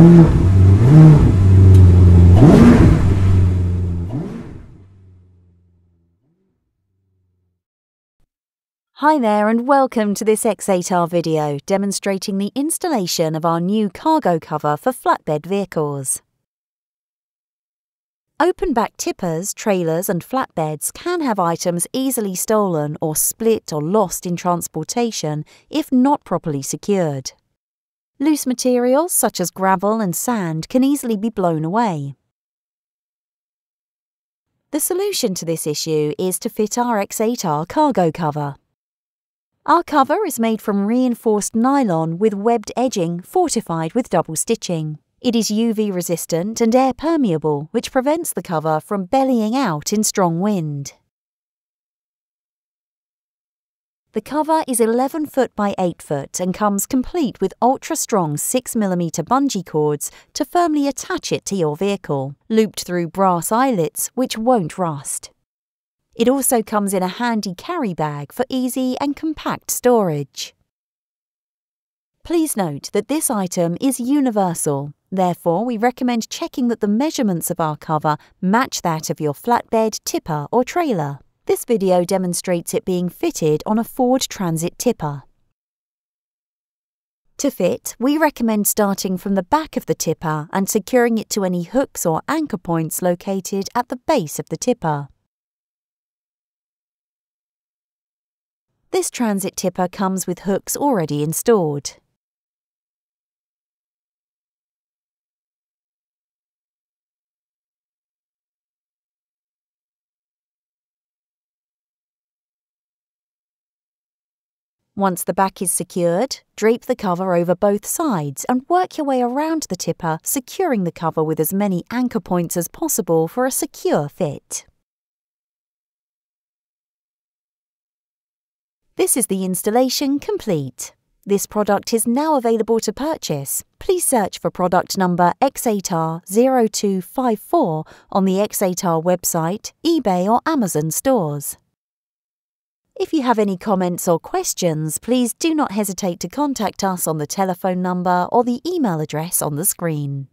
Hi there and welcome to this X8R video demonstrating the installation of our new cargo cover for flatbed vehicles. Open back tippers, trailers and flatbeds can have items easily stolen or split or lost in transportation if not properly secured. Loose materials such as gravel and sand can easily be blown away. The solution to this issue is to fit our X8R cargo cover. Our cover is made from reinforced nylon with webbed edging fortified with double stitching. It is UV resistant and air permeable, which prevents the cover from bellying out in strong wind. The cover is 11 foot by 8 foot and comes complete with ultra strong 6mm bungee cords to firmly attach it to your vehicle, looped through brass eyelets which won't rust. It also comes in a handy carry bag for easy and compact storage. Please note that this item is universal, therefore we recommend checking that the measurements of our cover match that of your flatbed, tipper or trailer. This video demonstrates it being fitted on a Ford Transit tipper. To fit, we recommend starting from the back of the tipper and securing it to any hooks or anchor points located at the base of the tipper. This transit tipper comes with hooks already installed. Once the back is secured, drape the cover over both sides and work your way around the tipper, securing the cover with as many anchor points as possible for a secure fit. This is the installation complete. This product is now available to purchase. Please search for product number X8R0254 on the X8R website, eBay or Amazon stores. If you have any comments or questions, please do not hesitate to contact us on the telephone number or the email address on the screen.